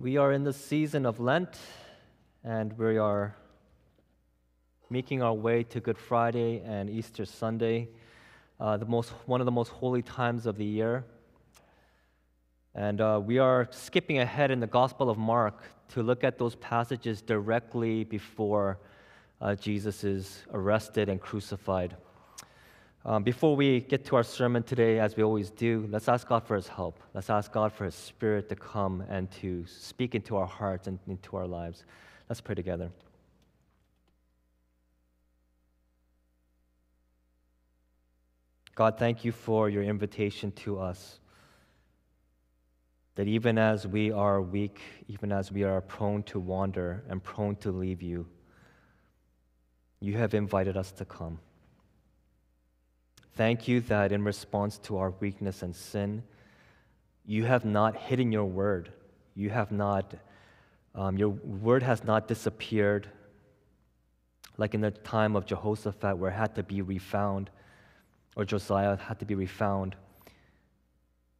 We are in the season of Lent, and we are making our way to Good Friday and Easter Sunday, uh, the most, one of the most holy times of the year. And uh, we are skipping ahead in the Gospel of Mark to look at those passages directly before uh, Jesus is arrested and crucified. Um, before we get to our sermon today, as we always do, let's ask God for His help. Let's ask God for His Spirit to come and to speak into our hearts and into our lives. Let's pray together. God, thank you for your invitation to us. That even as we are weak, even as we are prone to wander and prone to leave you, you have invited us to come. Thank you that in response to our weakness and sin, you have not hidden your word. You have not, um, your word has not disappeared like in the time of Jehoshaphat where it had to be refound, or Josiah had to be refound.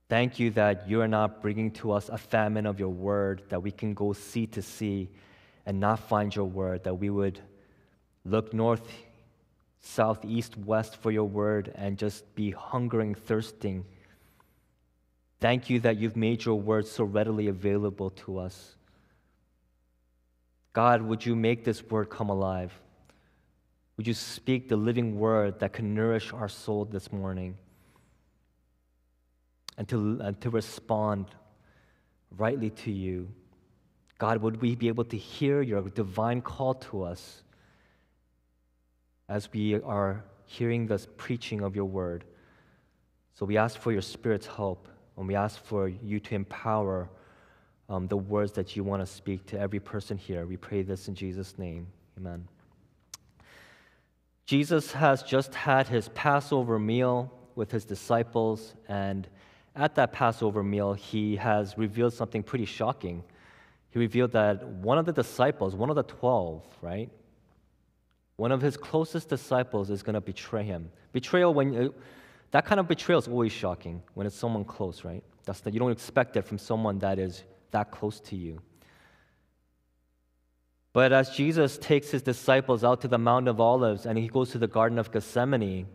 Thank you that you are not bringing to us a famine of your word that we can go sea to sea and not find your word, that we would look north, south, east, west for your word and just be hungering, thirsting. Thank you that you've made your word so readily available to us. God, would you make this word come alive? Would you speak the living word that can nourish our soul this morning? And to, and to respond rightly to you. God, would we be able to hear your divine call to us? As we are hearing the preaching of your word. So we ask for your Spirit's help, and we ask for you to empower um, the words that you want to speak to every person here. We pray this in Jesus' name. Amen. Jesus has just had his Passover meal with his disciples, and at that Passover meal, he has revealed something pretty shocking. He revealed that one of the disciples, one of the 12, right, one of his closest disciples is going to betray him. Betrayal, when you, that kind of betrayal is always shocking when it's someone close, right? That's that you don't expect it from someone that is that close to you. But as Jesus takes his disciples out to the Mount of Olives and he goes to the Garden of Gethsemane,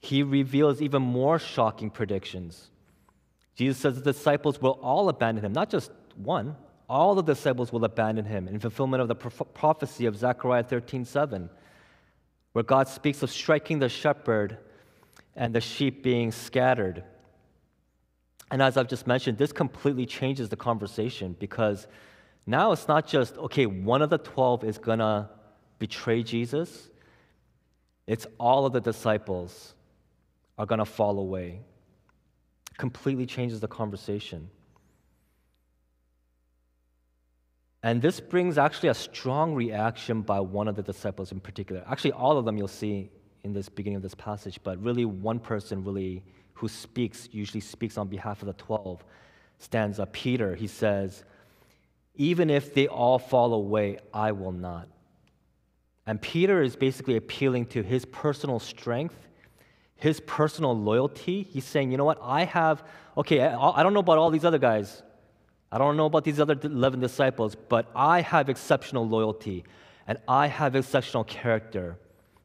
he reveals even more shocking predictions. Jesus says the disciples will all abandon him, not just one, all the disciples will abandon him in fulfillment of the prophecy of Zechariah 13:7, where God speaks of striking the shepherd and the sheep being scattered. And as I've just mentioned, this completely changes the conversation because now it's not just, okay, one of the 12 is gonna betray Jesus, it's all of the disciples are gonna fall away. Completely changes the conversation. And this brings actually a strong reaction by one of the disciples in particular. Actually, all of them you'll see in this beginning of this passage, but really one person really who speaks, usually speaks on behalf of the 12, stands up. Peter, he says, Even if they all fall away, I will not. And Peter is basically appealing to his personal strength, his personal loyalty. He's saying, You know what? I have, okay, I, I don't know about all these other guys. I don't know about these other 11 disciples, but I have exceptional loyalty and I have exceptional character.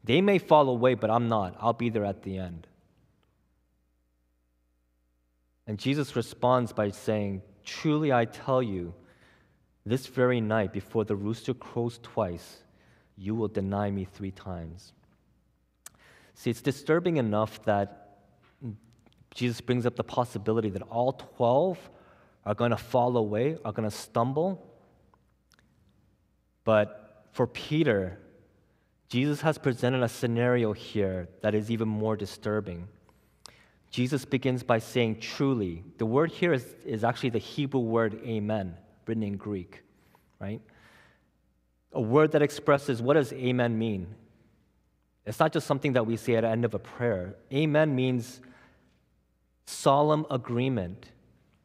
They may fall away, but I'm not. I'll be there at the end. And Jesus responds by saying, Truly I tell you, this very night before the rooster crows twice, you will deny me three times. See, it's disturbing enough that Jesus brings up the possibility that all 12 are going to fall away, are going to stumble. But for Peter, Jesus has presented a scenario here that is even more disturbing. Jesus begins by saying, truly. The word here is, is actually the Hebrew word amen, written in Greek, right? A word that expresses what does amen mean? It's not just something that we say at the end of a prayer. Amen means solemn agreement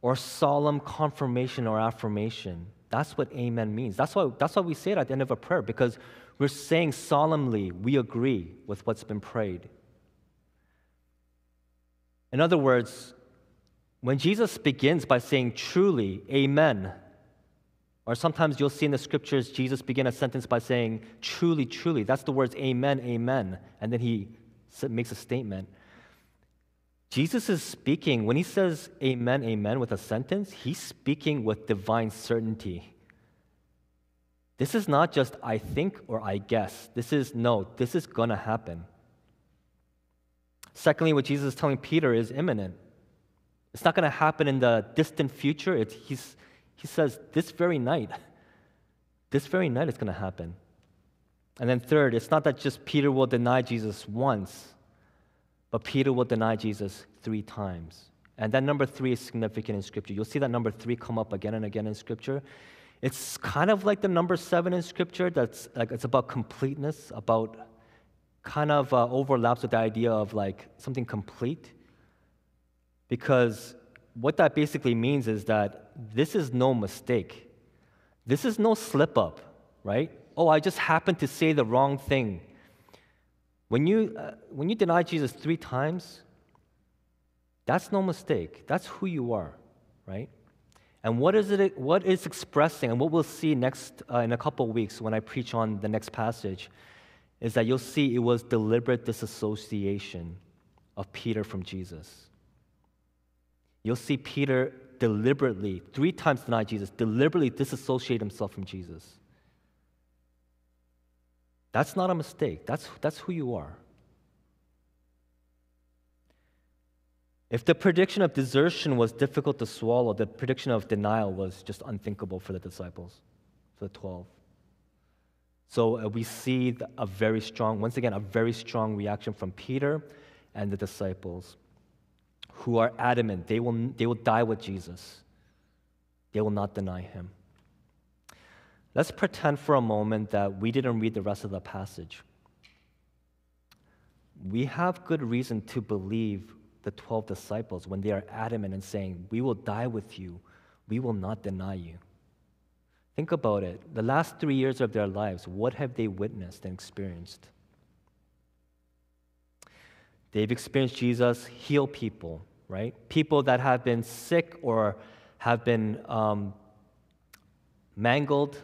or solemn confirmation or affirmation. That's what amen means. That's why, that's why we say it at the end of a prayer, because we're saying solemnly, we agree with what's been prayed. In other words, When Jesus begins by saying, truly, amen, or sometimes you'll see in the scriptures Jesus begin a sentence by saying, truly, truly. That's the words amen, amen. And then he makes a statement. Jesus is speaking, when he says amen, amen with a sentence, he's speaking with divine certainty. This is not just I think or I guess. This is no, this is going to happen. Secondly, what Jesus is telling Peter is imminent. It's not going to happen in the distant future. It's, he's, he says, this very night, this very night it's going to happen. And then, third, it's not that just Peter will deny Jesus once, but Peter will deny Jesus three times. And that number three is significant in Scripture. You'll see that number three come up again and again in Scripture. It's kind of like the number seven in Scripture. That's like it's about completeness, about kind of uh, overlaps with the idea of like something complete. Because what that basically means is that this is no mistake. This is no slip up, right? Oh, I just happened to say the wrong thing. When you, uh, when you deny Jesus three times, that's no mistake. That's who you are, right? And what is it? What is expressing, and what we'll see next uh, in a couple weeks when I preach on the next passage, is that you'll see it was deliberate disassociation of Peter from Jesus. You'll see Peter deliberately, three times deny Jesus, deliberately disassociate himself from Jesus. That's not a mistake. That's, that's who you are. If the prediction of desertion was difficult to swallow, the prediction of denial was just unthinkable for the disciples, for the 12. So uh, we see a very strong, once again, a very strong reaction from Peter and the disciples who are adamant they will, they will die with Jesus. They will not deny him. Let's pretend for a moment that we didn't read the rest of the passage. We have good reason to believe the 12 disciples when they are adamant and saying, We will die with you, we will not deny you. Think about it. The last three years of their lives, what have they witnessed and experienced? They've experienced Jesus heal people, right? People that have been sick or have been um, mangled,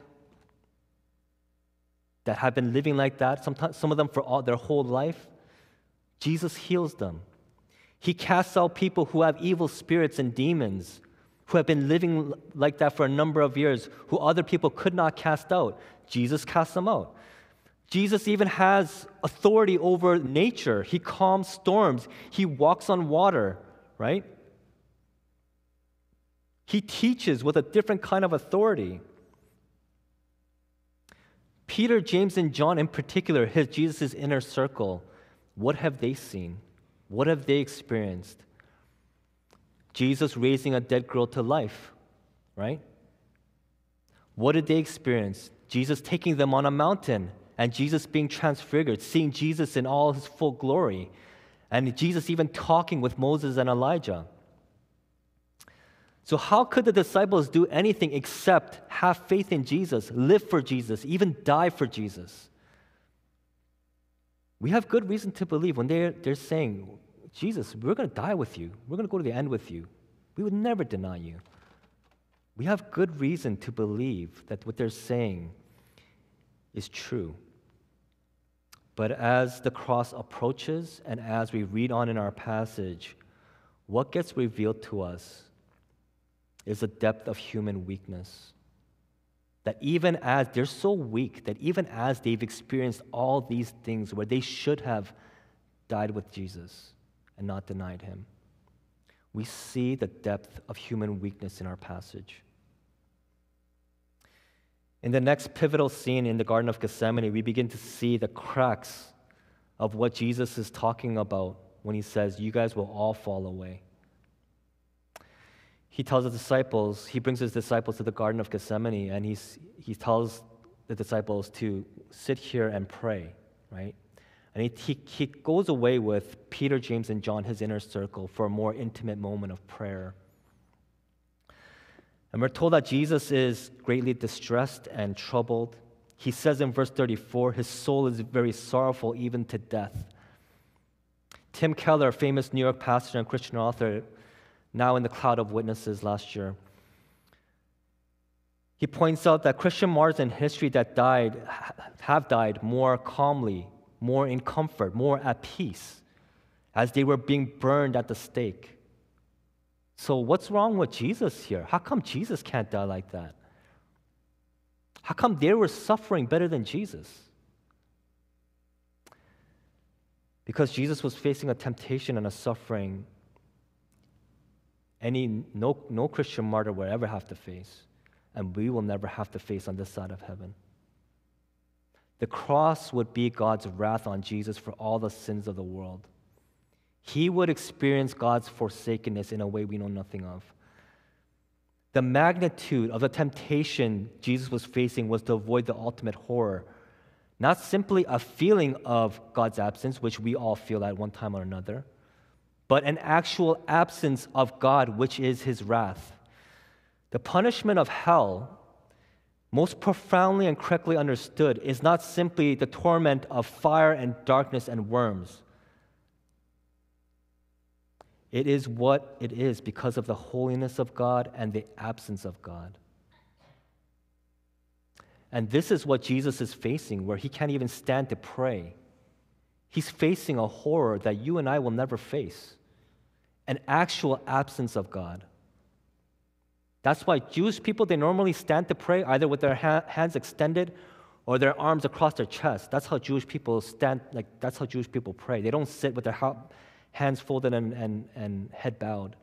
that have been living like that, sometimes, some of them for all, their whole life. Jesus heals them. He casts out people who have evil spirits and demons, who have been living like that for a number of years, who other people could not cast out. Jesus casts them out. Jesus even has authority over nature. He calms storms, he walks on water, right? He teaches with a different kind of authority. Peter, James, and John, in particular, his Jesus' inner circle, what have they seen? What have they experienced? Jesus raising a dead girl to life, right? What did they experience? Jesus taking them on a mountain and Jesus being transfigured, seeing Jesus in all his full glory, and Jesus even talking with Moses and Elijah. So, how could the disciples do anything except have faith in Jesus, live for Jesus, even die for Jesus? We have good reason to believe when they're, they're saying, Jesus, we're going to die with you. We're going to go to the end with you. We would never deny you. We have good reason to believe that what they're saying is true. But as the cross approaches and as we read on in our passage, what gets revealed to us is the depth of human weakness. That even as they're so weak, that even as they've experienced all these things where they should have died with Jesus and not denied him, we see the depth of human weakness in our passage. In the next pivotal scene in the Garden of Gethsemane, we begin to see the cracks of what Jesus is talking about when he says, You guys will all fall away. He tells his disciples, he brings his disciples to the Garden of Gethsemane, and he's, he tells the disciples to sit here and pray, right? And he, he, he goes away with Peter, James, and John, his inner circle, for a more intimate moment of prayer. And we're told that Jesus is greatly distressed and troubled. He says in verse 34, his soul is very sorrowful, even to death. Tim Keller, famous New York pastor and Christian author, now in the cloud of witnesses last year. He points out that Christian martyrs in history that died have died more calmly, more in comfort, more at peace, as they were being burned at the stake. So, what's wrong with Jesus here? How come Jesus can't die like that? How come they were suffering better than Jesus? Because Jesus was facing a temptation and a suffering any no, no Christian martyr will ever have to face, and we will never have to face on this side of heaven. The cross would be God's wrath on Jesus for all the sins of the world. He would experience God's forsakenness in a way we know nothing of. The magnitude of the temptation Jesus was facing was to avoid the ultimate horror, not simply a feeling of God's absence, which we all feel at one time or another, but an actual absence of God, which is his wrath. The punishment of hell, most profoundly and correctly understood, is not simply the torment of fire and darkness and worms. It is what it is because of the holiness of God and the absence of God. And this is what Jesus is facing, where he can't even stand to pray. He's facing a horror that you and I will never face an actual absence of God. That's why Jewish people, they normally stand to pray either with their ha- hands extended or their arms across their chest. That's how Jewish people stand, like, that's how Jewish people pray. They don't sit with their ha- hands folded and, and, and head bowed.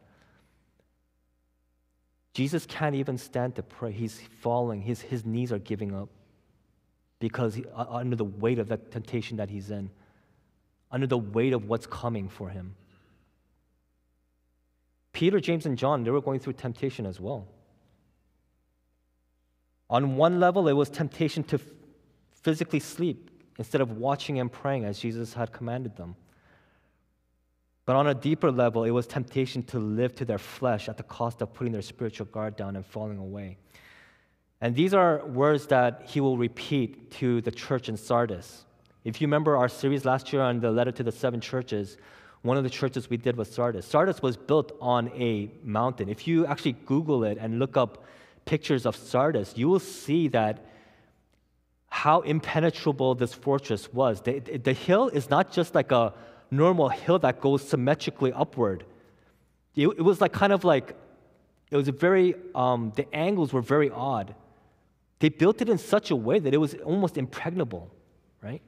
Jesus can't even stand to pray. He's falling, his, his knees are giving up because he, uh, under the weight of that temptation that he's in under the weight of what's coming for him. Peter, James, and John, they were going through temptation as well. On one level, it was temptation to physically sleep instead of watching and praying as Jesus had commanded them. But on a deeper level, it was temptation to live to their flesh at the cost of putting their spiritual guard down and falling away. And these are words that he will repeat to the church in Sardis. If you remember our series last year on the letter to the seven churches, one of the churches we did was Sardis. Sardis was built on a mountain. If you actually Google it and look up pictures of Sardis, you will see that how impenetrable this fortress was. The, the hill is not just like a normal hill that goes symmetrically upward. It, it was like kind of like, it was a very, um, the angles were very odd. They built it in such a way that it was almost impregnable, right?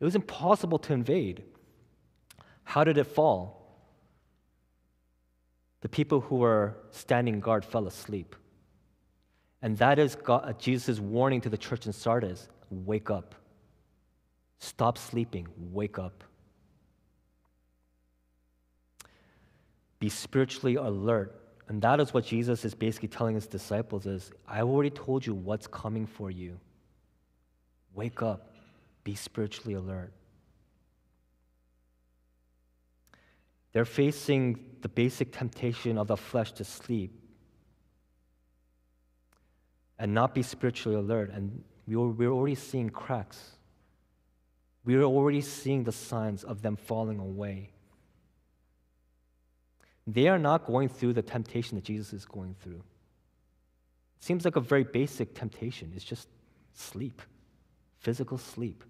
It was impossible to invade. How did it fall? The people who were standing guard fell asleep. And that is God, uh, Jesus' warning to the church in Sardis wake up. Stop sleeping, wake up. Be spiritually alert. And that is what Jesus is basically telling his disciples is I've already told you what's coming for you. Wake up. Be spiritually alert. They're facing the basic temptation of the flesh to sleep and not be spiritually alert. And we're already seeing cracks. We're already seeing the signs of them falling away. They are not going through the temptation that Jesus is going through. It seems like a very basic temptation. It's just sleep, physical sleep.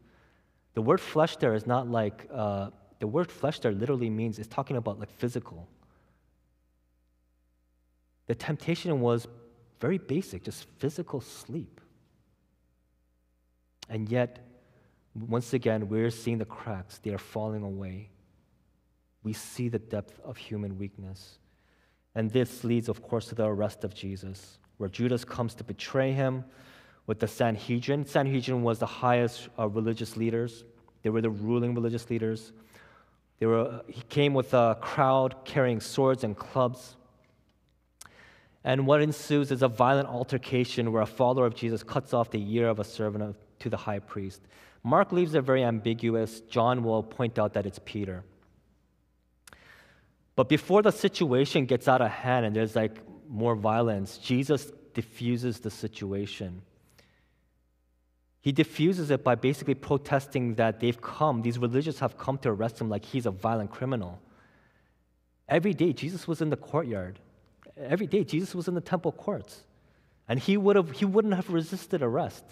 The word flesh there is not like, uh, the word flesh there literally means, it's talking about like physical. The temptation was very basic, just physical sleep. And yet, once again, we're seeing the cracks. They are falling away. We see the depth of human weakness. And this leads, of course, to the arrest of Jesus, where Judas comes to betray him with the Sanhedrin. Sanhedrin was the highest uh, religious leaders. They were the ruling religious leaders. They were, uh, he came with a crowd carrying swords and clubs. And what ensues is a violent altercation where a follower of Jesus cuts off the ear of a servant of, to the high priest. Mark leaves it very ambiguous. John will point out that it's Peter. But before the situation gets out of hand and there's like more violence, Jesus diffuses the situation. He diffuses it by basically protesting that they've come, these religious have come to arrest him like he's a violent criminal. Every day, Jesus was in the courtyard. Every day, Jesus was in the temple courts. And he, would have, he wouldn't have resisted arrest,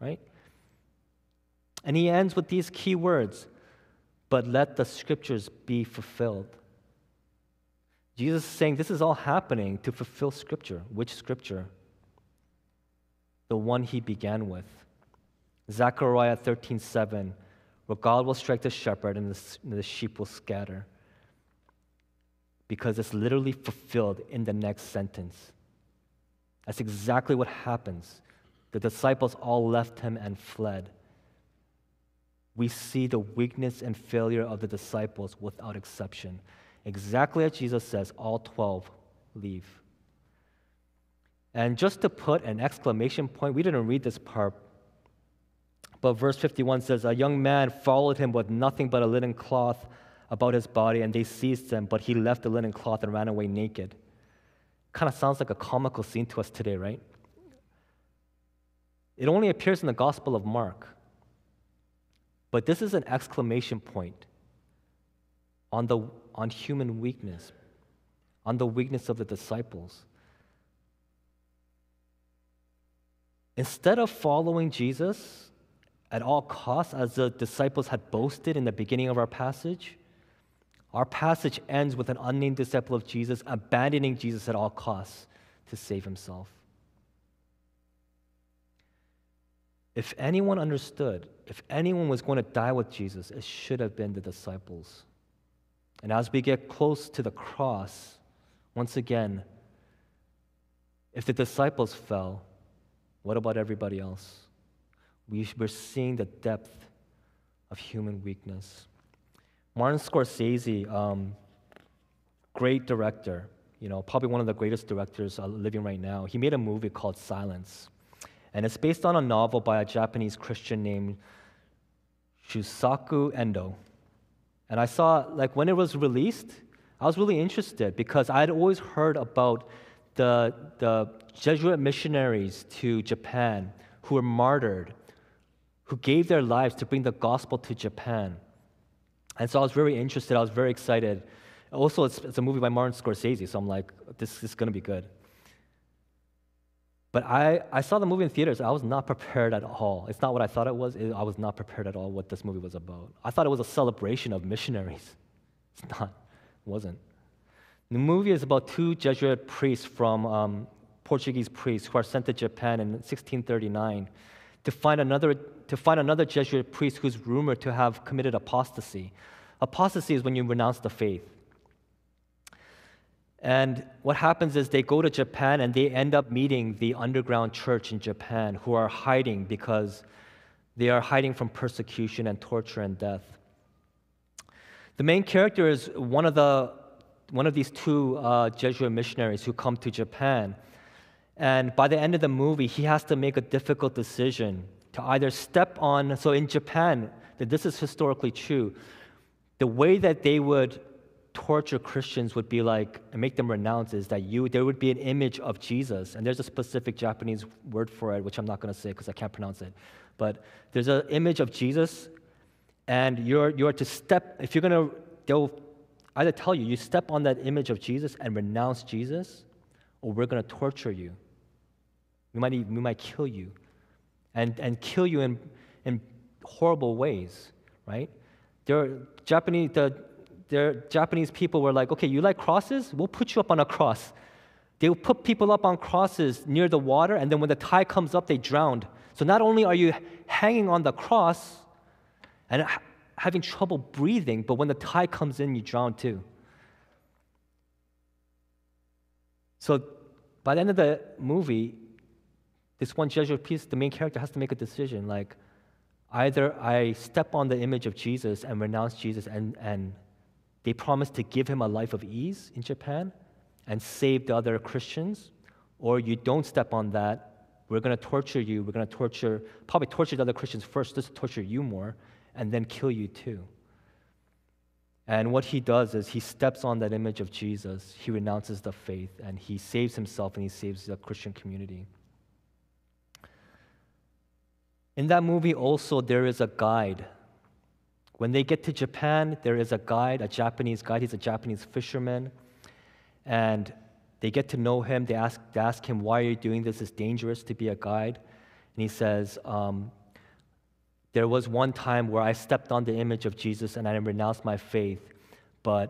right? And he ends with these key words but let the scriptures be fulfilled. Jesus is saying this is all happening to fulfill scripture. Which scripture? The one he began with. Zechariah 13:7, where God will strike the shepherd and the, sheep will scatter. Because it's literally fulfilled in the next sentence. That's exactly what happens. The disciples all left him and fled. We see the weakness and failure of the disciples without exception. Exactly as Jesus says, all 12 leave. And just to put an exclamation point, we didn't read this part, but verse 51 says, A young man followed him with nothing but a linen cloth about his body, and they seized him, but he left the linen cloth and ran away naked. Kind of sounds like a comical scene to us today, right? It only appears in the Gospel of Mark. But this is an exclamation point on, the, on human weakness, on the weakness of the disciples. Instead of following Jesus at all costs, as the disciples had boasted in the beginning of our passage, our passage ends with an unnamed disciple of Jesus abandoning Jesus at all costs to save himself. If anyone understood, if anyone was going to die with Jesus, it should have been the disciples. And as we get close to the cross, once again, if the disciples fell, what about everybody else? We, we're seeing the depth of human weakness. Martin Scorsese, um, great director, you know, probably one of the greatest directors uh, living right now. He made a movie called Silence, and it's based on a novel by a Japanese Christian named Shusaku Endo. And I saw, like, when it was released, I was really interested because I had always heard about the, the Jesuit missionaries to Japan who were martyred, who gave their lives to bring the gospel to Japan. And so I was very interested. I was very excited. Also, it's, it's a movie by Martin Scorsese, so I'm like, this, this is going to be good. But I, I saw the movie in theaters. I was not prepared at all. It's not what I thought it was. It, I was not prepared at all what this movie was about. I thought it was a celebration of missionaries. It's not. It wasn't. The movie is about two Jesuit priests from um, Portuguese priests who are sent to Japan in 1639 to find another to find another Jesuit priest who's rumored to have committed apostasy. Apostasy is when you renounce the faith. And what happens is they go to Japan and they end up meeting the underground church in Japan who are hiding because they are hiding from persecution and torture and death. The main character is one of, the, one of these two uh, Jesuit missionaries who come to Japan. And by the end of the movie, he has to make a difficult decision to either step on, so in Japan, that this is historically true, the way that they would torture Christians would be like, and make them renounce is that you, there would be an image of Jesus. And there's a specific Japanese word for it, which I'm not going to say because I can't pronounce it. But there's an image of Jesus, and you're, you're to step, if you're going to, they'll either tell you, you step on that image of Jesus and renounce Jesus, or we're going to torture you. We might, even, we might kill you and, and kill you in, in horrible ways, right? There Japanese, the their Japanese people were like, okay, you like crosses? We'll put you up on a cross. They will put people up on crosses near the water, and then when the tide comes up, they drowned. So not only are you hanging on the cross and ha- having trouble breathing, but when the tide comes in, you drown too. So by the end of the movie, this one Jesuit piece, the main character, has to make a decision like, either I step on the image of Jesus and renounce Jesus, and, and they promise to give him a life of ease in Japan and save the other Christians, or you don't step on that. We're going to torture you. We're going to torture, probably torture the other Christians first, just to torture you more, and then kill you too. And what he does is he steps on that image of Jesus, he renounces the faith, and he saves himself and he saves the Christian community. In that movie, also, there is a guide When they get to Japan, there is a guide, a Japanese guide. He's a Japanese fisherman. And they get to know him. They ask, they ask him, Why are you doing this? It's dangerous to be a guide. And he says, um, There was one time where I stepped on the image of Jesus and I renounced my faith, but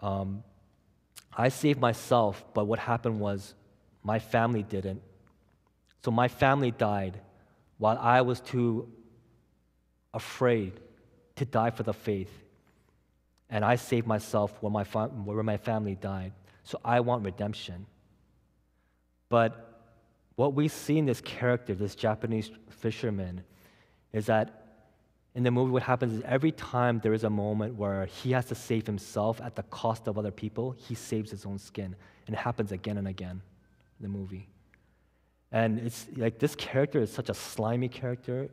um, I saved myself. But what happened was my family didn't. So my family died while I was too afraid to die for the faith. And I saved myself when my, where my family died. So I want redemption. But what we see in this character, this Japanese fisherman, is that in the movie, what happens is every time there is a moment where he has to save himself at the cost of other people, he saves his own skin. And it happens again and again in the movie. And it's like this character is such a slimy character.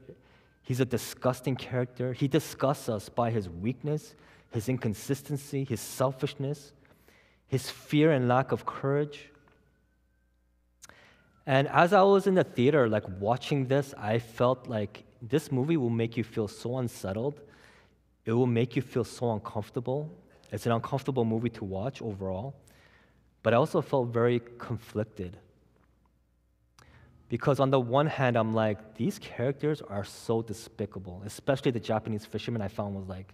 He's a disgusting character. He disgusts us by his weakness, his inconsistency, his selfishness, his fear and lack of courage. And as I was in the theater, like watching this, I felt like this movie will make you feel so unsettled. It will make you feel so uncomfortable. It's an uncomfortable movie to watch overall. But I also felt very conflicted because on the one hand, I'm like, these characters are so despicable, especially the Japanese fisherman I found was like,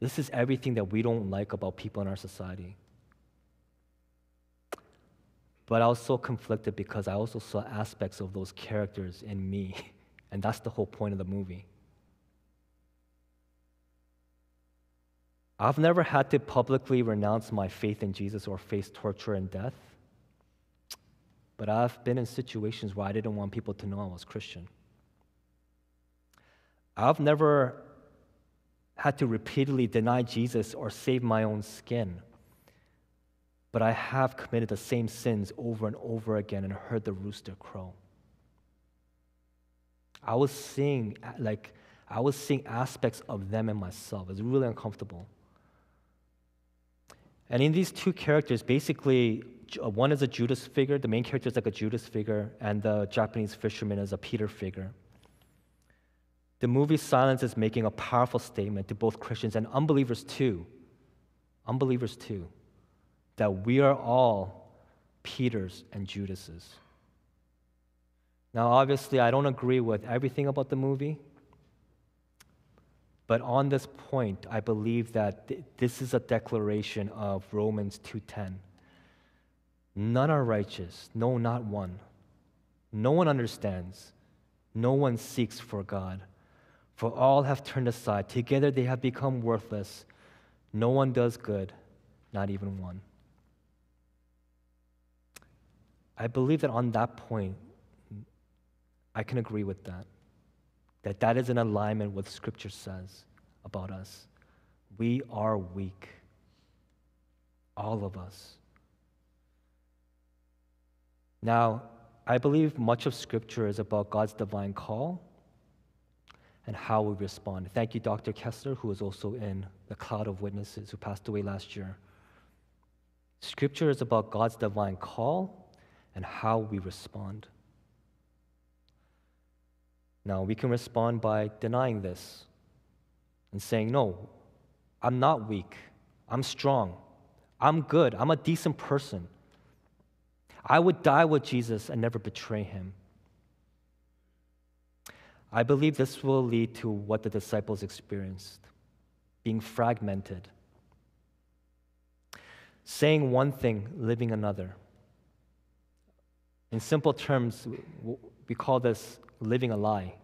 this is everything that we don't like about people in our society. But I was so conflicted because I also saw aspects of those characters in me, and that's the whole point of the movie. I've never had to publicly renounce my faith in Jesus or face torture and death. But I've been in situations where I didn't want people to know I was Christian. I've never had to repeatedly deny Jesus or save my own skin. But I have committed the same sins over and over again and heard the rooster crow. I was seeing like I was seeing aspects of them and myself. It's really uncomfortable. And in these two characters, basically, Uh, one is a Judas figure, the main character is like a Judas figure, and the Japanese fisherman is a Peter figure. The movie Silence is making a powerful statement to both Christians and unbelievers too. Unbelievers too. That we are all Peters and Judases. Now, obviously, I don't agree with everything about the movie, but on this point, I believe that th- this is a declaration of Romans 2:10 None are righteous, no, not one. No one understands, no one seeks for God. For all have turned aside, together they have become worthless. No one does good, not even one. I believe that on that point, I can agree with that. That that is in alignment with Scripture says about us. We are weak, all of us. Now, I believe much of Scripture is about God's divine call and how we respond. Thank you, Dr. Kessler, who is also in the cloud of witnesses who passed away last year. Scripture is about God's divine call and how we respond. Now, we can respond by denying this and saying, No, I'm not weak. I'm strong. I'm good. I'm a decent person. I would die with Jesus and never betray him. I believe this will lead to what the disciples experienced being fragmented, saying one thing, living another. In simple terms, we call this living a lie.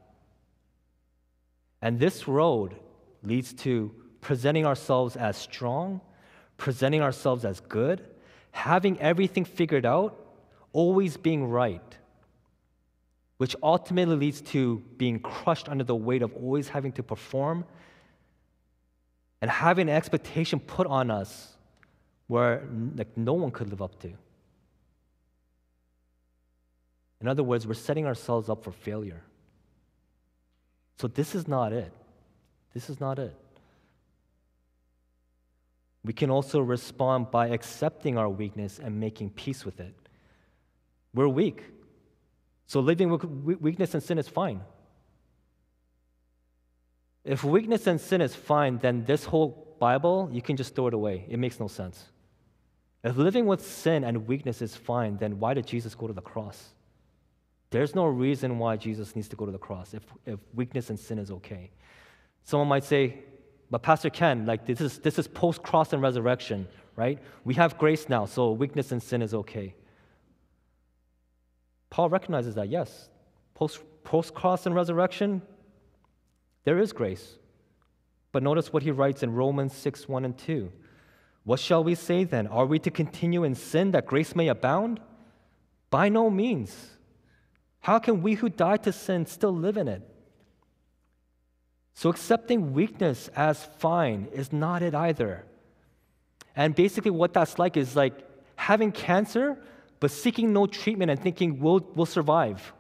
And this road leads to presenting ourselves as strong, presenting ourselves as good, having everything figured out, always being right, which ultimately leads to being crushed under the weight of always having to perform and having an expectation put on us where like no one could live up to. In other words, we're setting ourselves up for failure. So this is not it. This is not it. We can also respond by accepting our weakness and making peace with it. We're weak. So living with weakness and sin is fine. If weakness and sin is fine, then this whole Bible, you can just throw it away. It makes no sense. If living with sin and weakness is fine, then why did Jesus go to the cross? There's no reason why Jesus needs to go to the cross if, if weakness and sin is okay. Someone might say, but Pastor Ken, like this is this is post cross and resurrection, right? We have grace now, so weakness and sin is okay. Paul recognizes that, yes, post cross and resurrection, there is grace. But notice what he writes in Romans 6 1 and 2. What shall we say then? Are we to continue in sin that grace may abound? By no means. How can we who died to sin still live in it? So accepting weakness as fine is not it either. And basically, what that's like is like having cancer, but seeking no treatment and thinking we'll, we'll survive.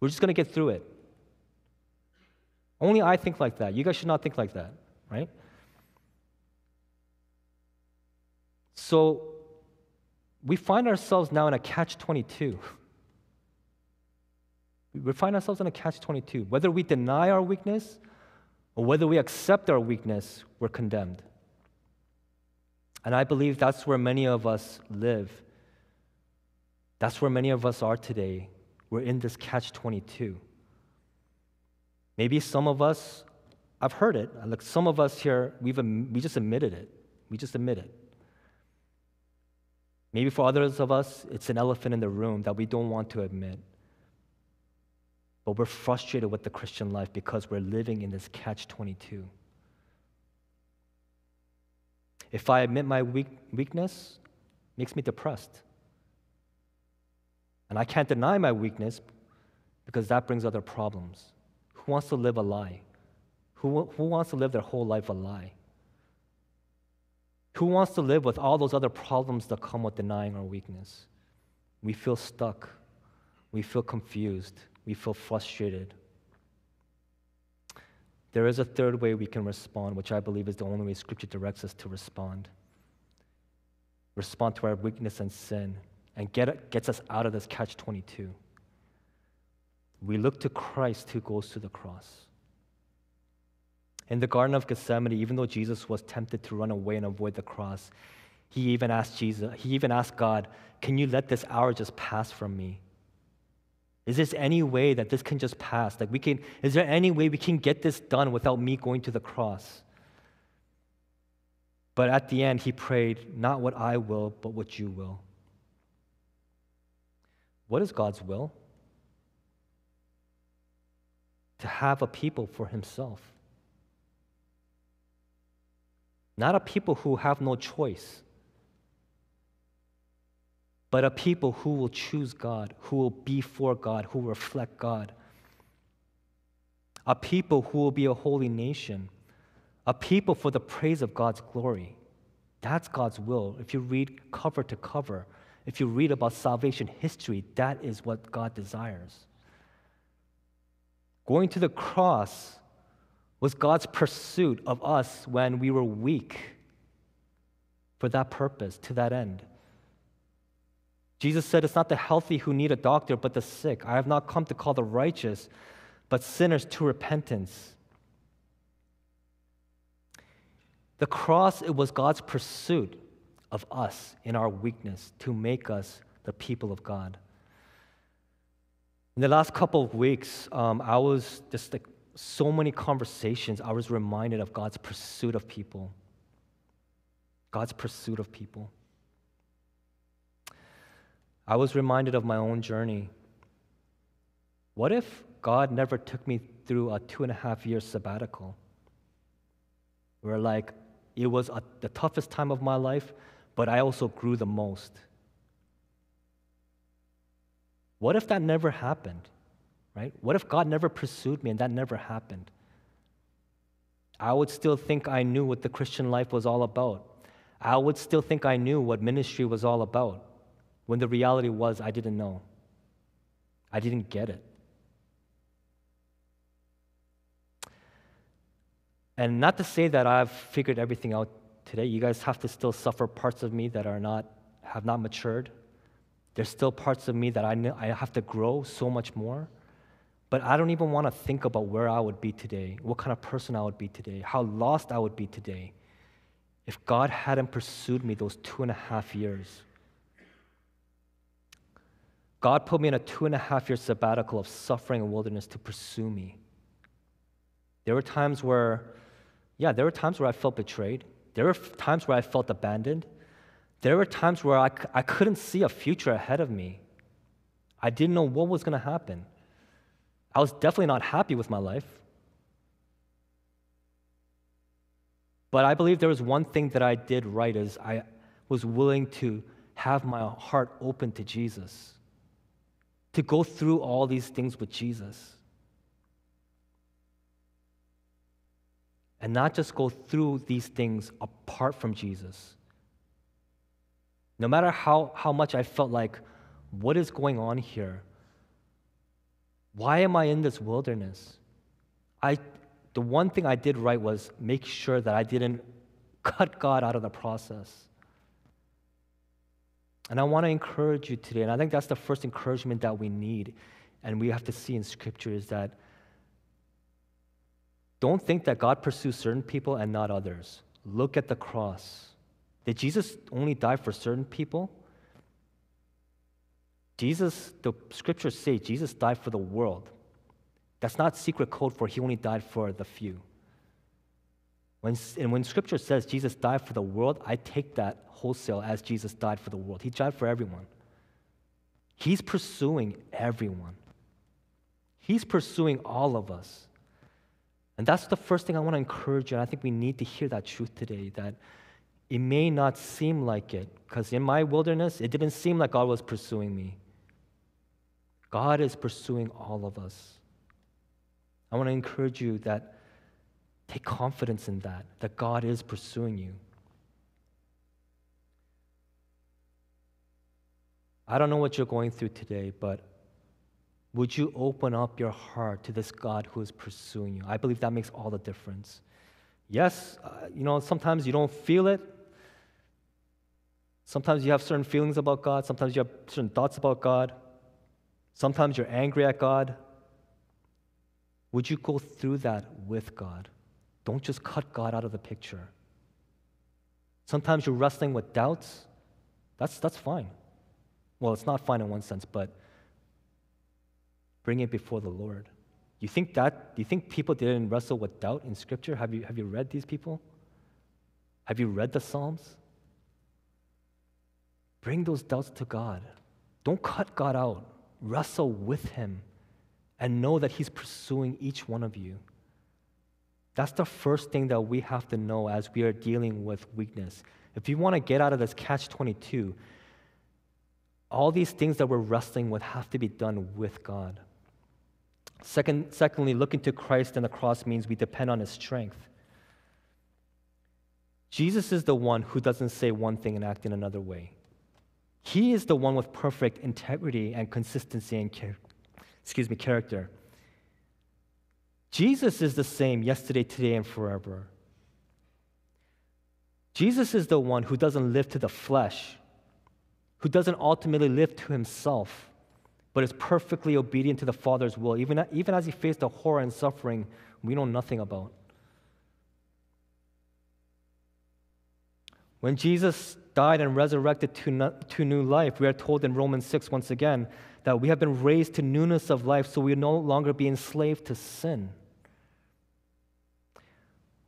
We're just going to get through it. Only I think like that. You guys should not think like that, right? So we find ourselves now in a catch 22. We find ourselves in a catch 22. Whether we deny our weakness or whether we accept our weakness, we're condemned. And I believe that's where many of us live. That's where many of us are today. We're in this catch 22. Maybe some of us, I've heard it, like some of us here, we've, we just admitted it. We just admit it. Maybe for others of us, it's an elephant in the room that we don't want to admit. But we're frustrated with the Christian life because we're living in this catch 22. If I admit my weak, weakness, makes me depressed. And I can't deny my weakness because that brings other problems. Who wants to live a lie? Who, who wants to live their whole life a lie? Who wants to live with all those other problems that come with denying our weakness? We feel stuck. We feel confused. We feel frustrated. There is a third way we can respond, which I believe is the only way Scripture directs us to respond. Respond to our weakness and sin and get, gets us out of this catch 22 we look to Christ who goes to the cross. In the Garden of Gethsemane, even though Jesus was tempted to run away and avoid the cross, he even asked Jesus, he even asked God, Can you let this hour just pass from me? Is there any way that this can just pass? Like we can, is there any way we can get this done without me going to the cross? But at the end, he prayed, Not what I will, but what you will. What is God's will? to have a people for himself. Not a people who have no choice, but a people who will choose God, who will be for God, who reflect God. A people who will be a holy nation, a people for the praise of God's glory. That's God's will. If you read cover to cover, if you read about salvation history, that is what God desires. Going to the cross was God's pursuit of us when we were weak for that purpose, to that end. Jesus said, It's not the healthy who need a doctor, but the sick. I have not come to call the righteous, but sinners to repentance. The cross, it was God's pursuit of us in our weakness to make us the people of God. In the last couple of weeks, um, I was just like so many conversations, I was reminded of God's pursuit of people. God's pursuit of people. I was reminded of my own journey. What if God never took me through a two and a half year sabbatical? Where, like, it was a, the toughest time of my life, but I also grew the most. What if that never happened? Right? What if God never pursued me and that never happened? I would still think I knew what the Christian life was all about. I would still think I knew what ministry was all about when the reality was I didn't know. I didn't get it. And not to say that I've figured everything out today. You guys have to still suffer parts of me that are not have not matured. There's still parts of me that I, know, I have to grow so much more. But I don't even want to think about where I would be today, what kind of person I would be today, how lost I would be today if God hadn't pursued me those two and a half years. God put me in a two and a half year sabbatical of suffering and wilderness to pursue me. There were times where, yeah, there were times where I felt betrayed. There were times where I felt abandoned. There were times where I, I couldn't see a future ahead of me. I didn't know what was going to happen. I was definitely not happy with my life. But I believe there was one thing that I did right is I was willing to have my heart open to Jesus, to go through all these things with Jesus. And not just go through these things apart from Jesus. No matter how, how much I felt like, what is going on here? Why am I in this wilderness? I, the one thing I did right was make sure that I didn't cut God out of the process. And I want to encourage you today, and I think that's the first encouragement that we need and we have to see in Scripture is that don't think that God pursues certain people and not others. Look at the cross. Did Jesus only die for certain people? Jesus, the scriptures say Jesus died for the world. That's not secret code for he only died for the few. When, and when scripture says Jesus died for the world, I take that wholesale as Jesus died for the world. He died for everyone. He's pursuing everyone. He's pursuing all of us. And that's the first thing I want to encourage you. And I think we need to hear that truth today that it may not seem like it, because in my wilderness, it didn't seem like God was pursuing me. God is pursuing all of us. I want to encourage you that take confidence in that, that God is pursuing you. I don't know what you're going through today, but would you open up your heart to this God who is pursuing you? I believe that makes all the difference. Yes, uh, you know, sometimes you don't feel it. Sometimes you have certain feelings about God. Sometimes you have certain thoughts about God. Sometimes you're angry at God. Would you go through that with God? Don't just cut God out of the picture. Sometimes you're wrestling with doubts. That's, that's fine. Well, it's not fine in one sense, but bring it before the Lord. You think that? Do you think people didn't wrestle with doubt in Scripture? Have you, have you read these people? Have you read the Psalms? Bring those doubts to God. Don't cut God out wrestle with Him and know that He's pursuing each one of you. That's the first thing that we have to know as we are dealing with weakness. If you want to get out of this catch 22, all these things that we're wrestling with have to be done with God. Second, secondly, looking to Christ and the cross means we depend on His strength. Jesus is the one who doesn't say one thing and act in another way. He is the one with perfect integrity and consistency and char- excuse me, character. Jesus is the same yesterday, today, and forever. Jesus is the one who doesn't live to the flesh, who doesn't ultimately live to himself, but is perfectly obedient to the Father's will, even, even as he faced the horror and suffering we know nothing about. When Jesus died and resurrected to, to new life, we are told in Romans 6 once again that we have been raised to newness of life so we no longer be enslaved to sin.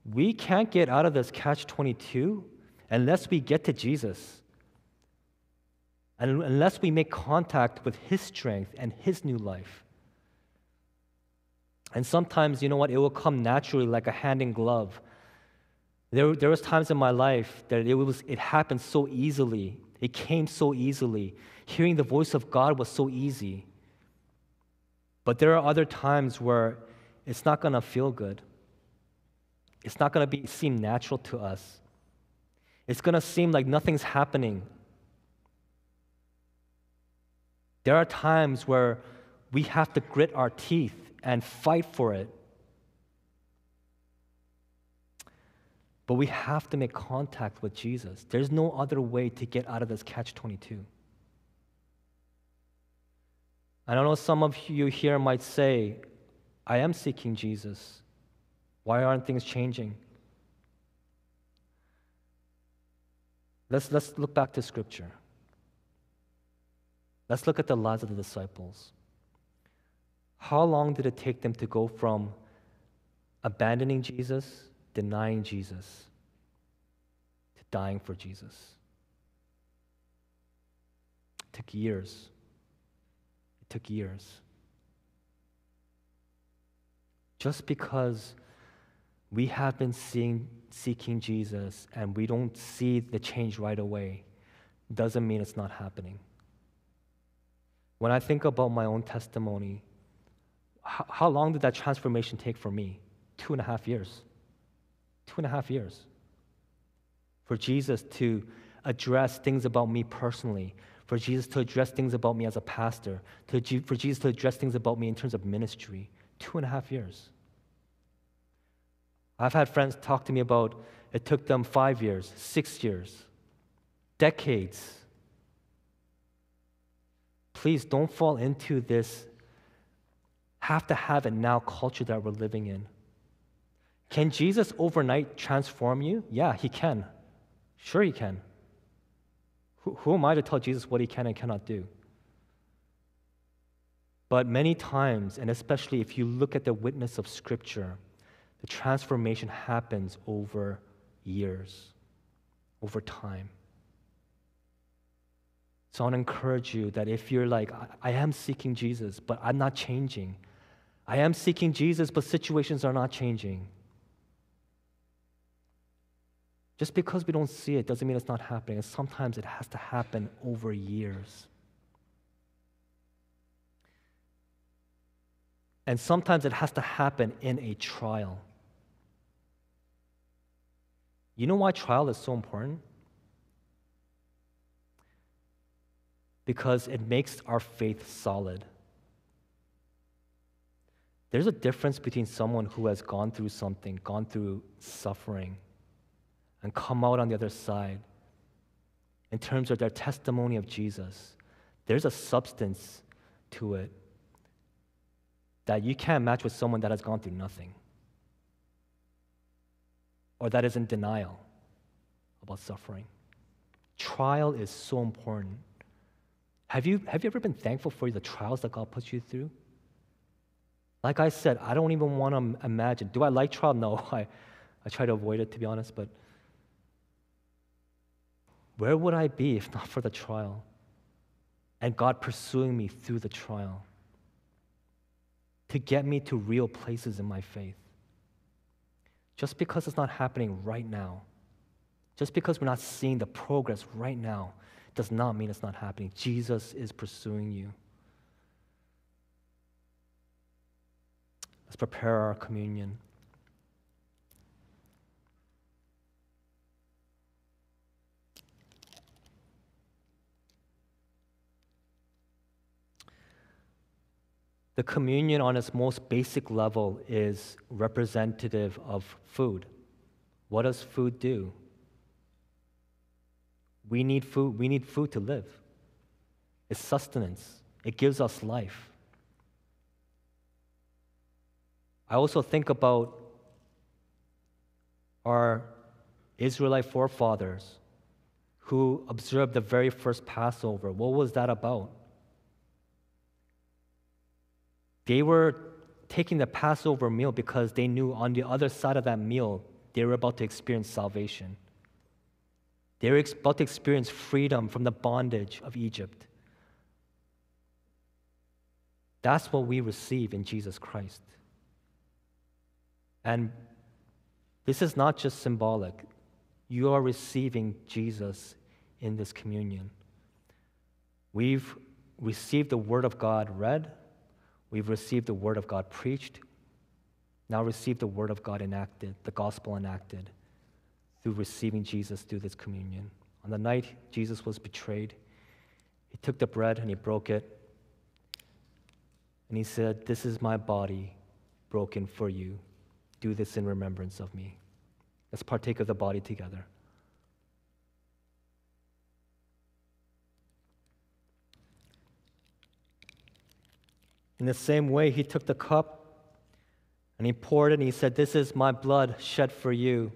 We can't get out of this catch 22 unless we get to Jesus. And unless we make contact with His strength and His new life. And sometimes, you know what, it will come naturally like a hand in glove there, there was times in my life that it, was, it happened so easily. It came so easily. Hearing the voice of God was so easy. But there are other times where it's not going to feel good. It's not going to be seem natural to us. It's going to seem like nothing's happening. There are times where we have to grit our teeth and fight for it. But we have to make contact with Jesus. There's no other way to get out of this catch 22. I don't know some of you here might say, I am seeking Jesus. Why aren't things changing? Let's, let's look back to Scripture. Let's look at the lives of the disciples. How long did it take them to go from abandoning Jesus, denying Jesus, to dying for Jesus? It took years. It took years. Just because we have been seeing, seeking Jesus and we don't see the change right away doesn't mean it's not happening. When I think about my own testimony, how, how long did that transformation take for me? Two and a half years. Two and a half years. For Jesus to address things about me personally, for Jesus to address things about me as a pastor, to, for Jesus to address things about me in terms of ministry. Two and a half years. I've had friends talk to me about it took them five years, six years, decades. Please don't fall into this have to have it now culture that we're living in. Can Jesus overnight transform you? Yeah, he can. Sure, he can. Who, who am I to tell Jesus what he can and cannot do? But many times, and especially if you look at the witness of Scripture, the transformation happens over years, over time. So I want to encourage you that if you're like, I, am seeking Jesus, but I'm not changing. I am seeking Jesus, but situations are not changing. Just because we don't see it doesn't mean it's not happening. And sometimes it has to happen over years. And sometimes it has to happen in a trial. You know why trial is so important? Because it makes our faith solid. There's a difference between someone who has gone through something, gone through suffering, and come out on the other side in terms of their testimony of Jesus. There's a substance to it that you can't match with someone that has gone through nothing or that is in denial about suffering. Trial is so important. Have you, have you ever been thankful for the trials that God puts you through? Like I said, I don't even want to imagine. Do I like trial? No, I, I try to avoid it, to be honest, but where would I be if not for the trial? And God pursuing me through the trial to get me to real places in my faith. Just because it's not happening right now, just because we're not seeing the progress right now, does not mean it's not happening. Jesus is pursuing you. Let's prepare our communion. The communion, on its most basic level, is representative of food. What does food do? We need food. We need food to live. It's sustenance. It gives us life. I also think about our Israelite forefathers who observed the very first Passover. What was that about? They were taking the Passover meal because they knew on the other side of that meal, they were about to experience salvation. They were about to experience freedom from the bondage of Egypt. That's what we receive in Jesus Christ. And this is not just symbolic, you are receiving Jesus in this communion. We've received the Word of God read, We've received the Word of God preached, now receive the Word of God enacted, the gospel enacted, through receiving Jesus through this communion. On the night Jesus was betrayed, he took the bread and he broke it. And he said, This is my body broken for you. Do this in remembrance of me. Let's partake of the body together. In the same way, he took the cup And he poured it and he said, This is my blood shed for you,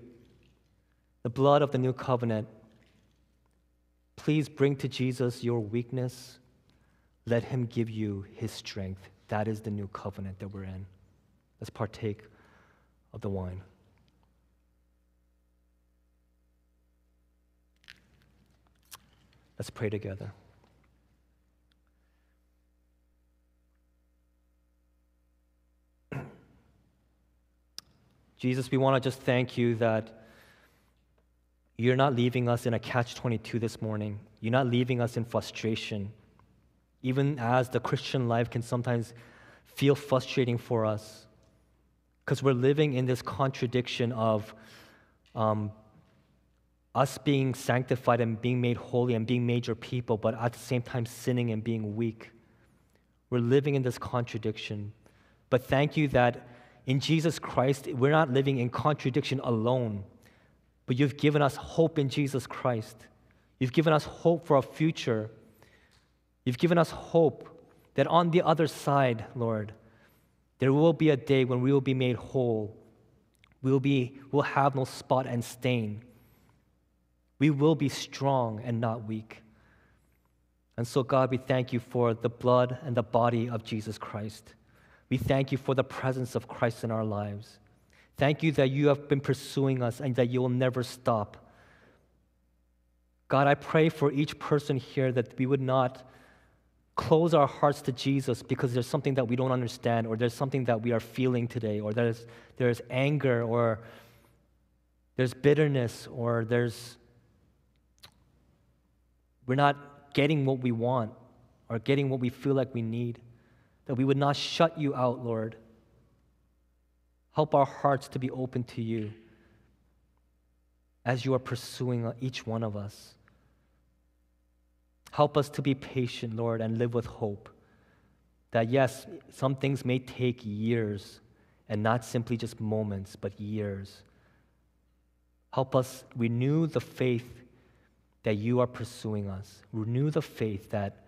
the blood of the new covenant. Please bring to Jesus your weakness. Let him give you his strength. That is the new covenant that we're in. Let's partake of the wine. Let's pray together. Jesus, we want to just thank you that you're not leaving us in a catch 22 this morning. You're not leaving us in frustration. Even as the Christian life can sometimes feel frustrating for us, because we're living in this contradiction of um, us being sanctified and being made holy and being major people, but at the same time sinning and being weak. We're living in this contradiction. But thank you that in Jesus Christ, we're not living in contradiction alone, but you've given us hope in Jesus Christ. You've given us hope for a future. You've given us hope that on the other side, Lord, there will be a day when we will be made whole. We will be, we'll have no spot and stain. We will be strong and not weak. And so, God, we thank you for the blood and the body of Jesus Christ. We thank you for the presence of Christ in our lives. Thank you that you have been pursuing us and that you will never stop. God, I pray for each person here that we would not close our hearts to Jesus because there's something that we don't understand or there's something that we are feeling today or there's, there's anger or there's bitterness or there's we're not getting what we want or getting what we feel like we need that we would not shut you out, Lord. Help our hearts to be open to you as you are pursuing each one of us. Help us to be patient, Lord, and live with hope. That yes, some things may take years and not simply just moments, but years. Help us renew the faith that you are pursuing us. Renew the faith that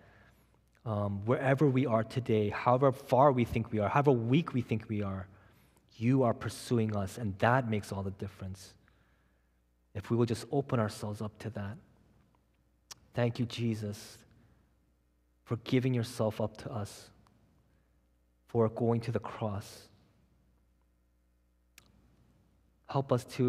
um, wherever we are today, however far we think we are, however weak we think we are, you are pursuing us, and that makes all the difference. If we will just open ourselves up to that. Thank you, Jesus, for giving yourself up to us, for going to the cross. Help us to